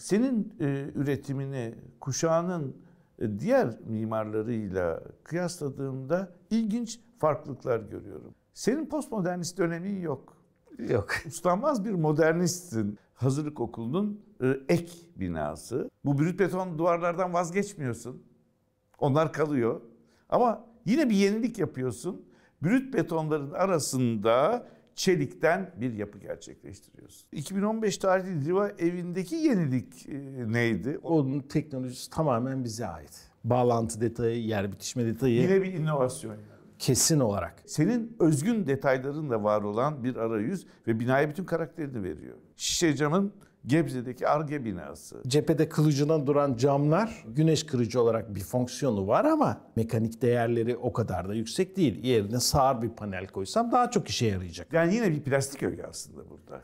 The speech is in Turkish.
senin e, üretimini kuşağının e, diğer mimarlarıyla kıyasladığımda ilginç farklılıklar görüyorum. Senin postmodernist dönemin yok. Yok. Uslanmaz bir modernistsin. Hazırlık okulunun e, ek binası. Bu brüt beton duvarlardan vazgeçmiyorsun. Onlar kalıyor. Ama yine bir yenilik yapıyorsun. Brüt betonların arasında çelikten bir yapı gerçekleştiriyorsun. 2015 tarihli Riva evindeki yenilik e, neydi? Onun teknolojisi tamamen bize ait. Bağlantı detayı, yer bitişme detayı Yine bir inovasyon yani. Kesin olarak. Senin özgün detaylarınla var olan bir arayüz ve binaya bütün karakterini veriyor. Şişe camın Gebze'deki Arge binası. Cephede kılıcına duran camlar güneş kırıcı olarak bir fonksiyonu var ama mekanik değerleri o kadar da yüksek değil. Yerine sağır bir panel koysam daha çok işe yarayacak. Yani yine bir plastik öge aslında burada.